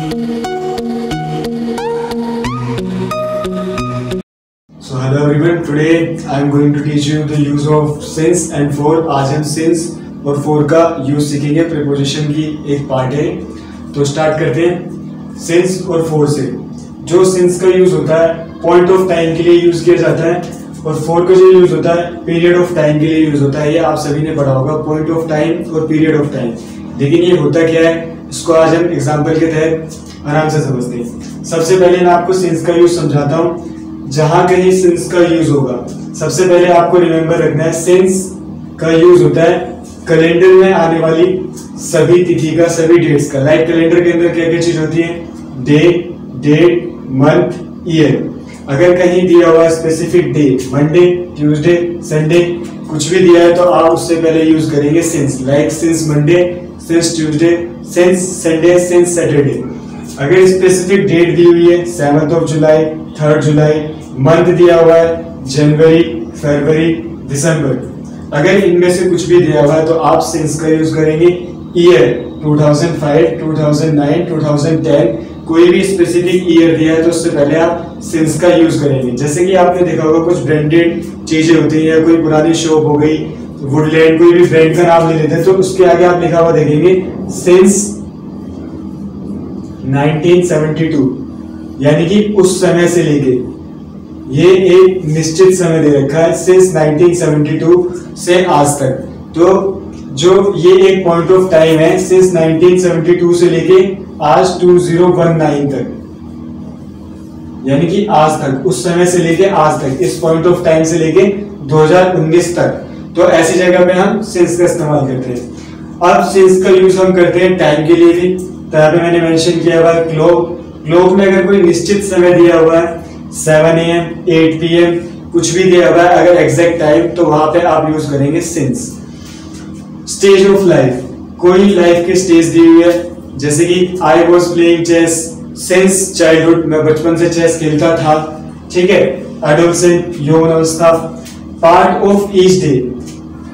आज हम और का सीखेंगे। की एक पार्ट है। तो स्टार्ट करते हैं। और से। जो since का यूज़ होता है पॉइंट ऑफ़ टाइम के लिए यूज़ किया जाता है। और for का जो यूज़ होता है पीरियड ऑफ़ टाइम के लिए यूज़ होता है। ये आप सभी ने पढ़ा होगा। पॉइंट ऑफ़ टाइम और पीरियड ऑफ़ टाइम लेकिन ये होता क्या है? इसको आज हम एग्ज़ाम्पल के तहत आराम से समझते हैं। सबसे पहले मैं आपको सिंस का यूज़ समझाता हूँ। जहाँ कहीं सिंस का यूज़ होगा, सबसे पहले आपको रिमेंबर रखना है सिंस का यूज़ होता है कैलेंडर में आने वाली सभी तिथि का, सभी डेट्स का। लाइक कैलेंडर के अंदर क्या क्या चीज़ होती है? डे डेट मंथ ईयर अगर कहीं दिया हुआ specific day Monday Tuesday Sunday कुछ भी दिया है तो आप उससे पहले यूज़ करेंगे since like since Monday since Tuesday since Sunday since Saturday अगर स्पेसिफिक डेट दी हुई है seventh of July third July month दिया हुआ है जनवरी फरवरी दिसंबर अगर इनमें से कुछ भी दिया हुआ है तो आप सिंस का यूज़ करेंगे। ईयर 2005 2009 2010 कोई भी स्पेसिफिक ईयर दिया है तो उससे पहले आप सिंस का यूज़ करेंगे। जैसे कि आपने देखा होगा, कुछ ब्रांडेड चीज़ें होती हैं, या कोई पुरानी शॉप हो गई वुडलैंड कोई भी ब्रांड का नाम ले लेते हैं तो उसके आगे आप लिखा हुआ देखेंगे सिंस 1972 यानी कि उस समय से लेके, ये एक निश्चित समय दे रखा है सिंस 1972 से आज तक। तो जो ये एक पॉइंट ऑफ़ टाइम है सिंस 1972 से लेके आज 2019 तक, यानी कि आज तक, उस समय से लेके आज तक, इस पॉइंट ऑफ़ टाइम से लेके 2019 तक। तो ऐसी जगह पे हम सिंस का इस्तेमाल करते हैं। अब सिंस का यूज़ हम करते हैं टाइम के लिए भी। तो यहाँ पे मैंने मेंशन किया हुआ है क्लॉक क्लॉक में अगर कोई निश्चित समय दिया हुआ है seven A M eight P M कुछ भी दिया हुआ है, अगर एग्जैक्ट टाइम तो वहाँ पे आप यूज़ करेंगे सिंस स्टेज ऑफ़ लाइफ कोई लाइफ की स्टेज दी हुई है, जैसे कि I was playing chess since childhood मैं बचपन से चेस खेलता था, ठीक है? एडोलसेंट यौन अवस्था। पार्ट ऑफ़ ईच डे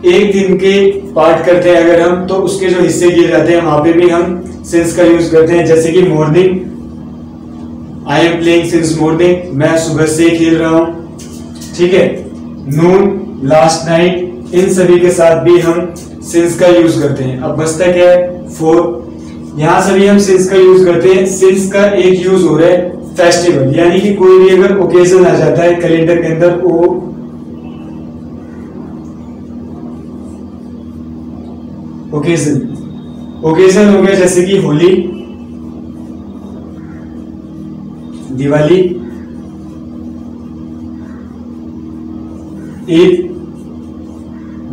एक दिन के पार्ट करते हैं अगर हम तो उसके जो हिस्से किए जाते हैं, वहाँ पे भी हम सिंस का यूज़ करते हैं। जैसे कि morning I am playing since morning मैं सुबह से खेल रहा हूँ। ठीक है? नून लास्ट नाइट इन सभी के साथ भी हम सिंस का यूज़ करते हैं। अब बचता क्या है फोर यहाँ सभी हम सिंस का यूज़ करते हैं। सिंस का एक यूज़ हो रहा है फेस्टिवल यानी कि कोई भी अगर ओकेजन आ जाता है कैलेंडर के अंदर, वो ओकेजन ओकेजन हो गया जैसे कि होली, दिवाली, ईद,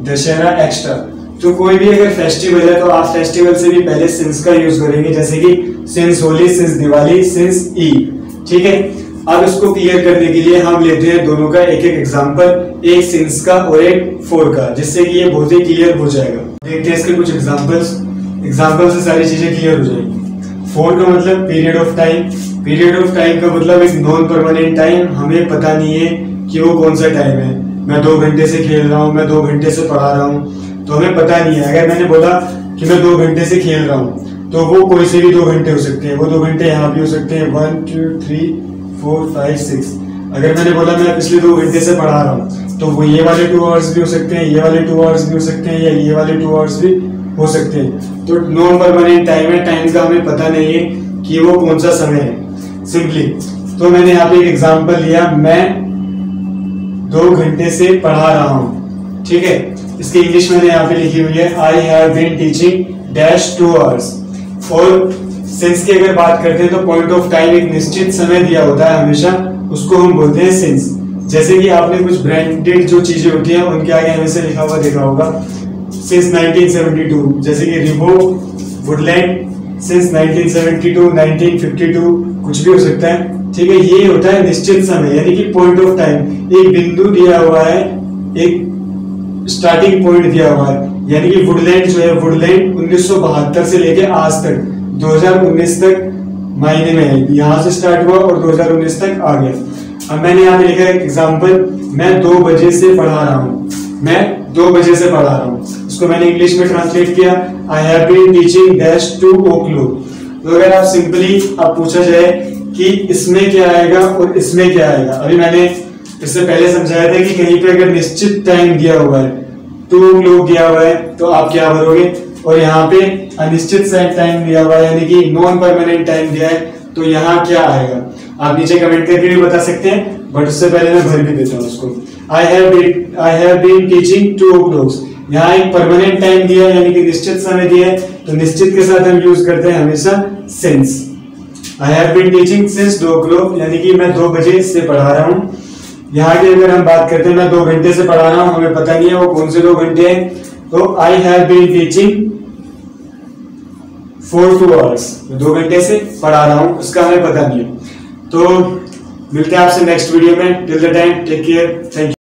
दशहरा एक्स्ट्रा तो कोई भी अगर फेस्टिवल है तो आप फेस्टिवल से भी पहले सिंस का यूज़ करेंगे, जैसे कि since Holi since Diwali since Eid. ठीक है? अब इसको क्लियर करने के लिए हम लेते हैं दोनों का एक एक एग्जांपल एक सिंस का और एक फोर का, जिससे कि ये बहुत ही क्लियर हो जाएगा. देखते हैं इसके कुछ एग्जांपल्स एग्जांपल से सारी चीज़ें क्लियर हो जाएगी। फोर का मतलब period of time period of time का मतलब एक नॉन परमानेंट टाइम हमें पता नहीं है कि वो कौन सा टाइम है। मैं दो घंटे से खेल रहा हूँ, मैं दो घंटे से पढ़ा रहा हूँ। तो हमें पता नहीं है। अगर मैंने बोला कि मैं दो घंटे से खेल रहा हूँ तो वो कोई से भी दो घंटे हो सकते हैं। वो दो घंटे यहाँ भी हो सकते हैं। One two three four five six अगर मैंने बोला, मैं पिछले दो घंटे से पढ़ा रहा हूँ तो वो ये वाले टू आवर्स भी हो सकते हैं, ये वाले टू आवर्स भी हो सकते हैं, या ये वाले टू आवर्स भी हो सकते हैं। तो नॉन परमानेंट टाइम है टाइम का हमें पता नहीं है कि वो कौन सा समय है सिंपली तो मैंने यहाँ पे एक एग्जांपल लिया, मैं दो घंटे से पढ़ा रहा हूँ, ठीक है? इसकी इंग्लिश मैंने यहाँ पे लिखी हुई है I have been teaching dash two hours और सिंस की अगर बात करते हैं तो पॉइंट ऑफ़ टाइम एक निश्चित समय दिया होता है हमेशा, उसको हम बोलते हैं सिंस जैसे कि आपने कुछ ब्रांडेड जो चीज़ें होती हैं, उनके आगे हमेशा लिखा हुआ देखा होगा। सिंस 1972 जैसे कि रिबो वुडलैंड सिंस 1972 1952 कुछ भी हो सकता है। ठीक है, ये होता है निश्चित समय, यानी कि पॉइंट ऑफ़ टाइम एक बिंदु दिया हुआ है, एक स्टार्टिंग पॉइंट दिया हुआ है। यानी कि वुडलैंड जो है वुडलैंड 1972 से लेके आज तक। 2019 तक महीने में है। यहाँ से स्टार्ट हुआ और 2019 तक आ गया। अब मैंने यहाँ लिखा है एग्ज़ाम्पल मैं दो बजे से पढ़ा रहा हूँ। मैं दो बजे से पढ़ा रहा हूँ। उसको मैंने इंग्लिश में ट्रांसलेट किया। I have been teaching dash two o तो अगर आप सिंपली अब पूछा जाए कि इसमें क्या आएगा और इसमें क्या आएगा। अभी मैंने इससे पहले समझाया था कि कहीं पे अगर निश्चित टाइम दिया हुआ है टू लोग दिया हुआ है तो आप क्या भरोगे? और यहाँ पे अनिश्चित टाइम दिया हुआ है, यानी कि नॉन परमानेंट टाइम दिया है तो यहाँ क्या आएगा? आप नीचे कमेंट करके भी बता सकते हैं बट उससे पहले मैं भर भी देता हूँ उसको। I have been teaching two clocks यहाँ एक परमानेंट टाइम दिया है, यानी कि निश्चित समय दिया है तो निश्चित के साथ हम यूज़ करते हैं हमेशा since I have been teaching since दो क्लोक यानी कि मैं दो बजे से पढ़ा रहा हूँ। यहाँ की अगर हम बात करते हैं, मैं दो घंटे से पढ़ा रहा हूँ, हमें पता नहीं है वो कौन से दो घंटे हैं। तो I have been teaching for two hours दो घंटे से पढ़ा रहा हूँ, उसका हमें पता नहीं तो मिलते हैं आपसे नेक्स्ट वीडियो में। Till the time take care thank you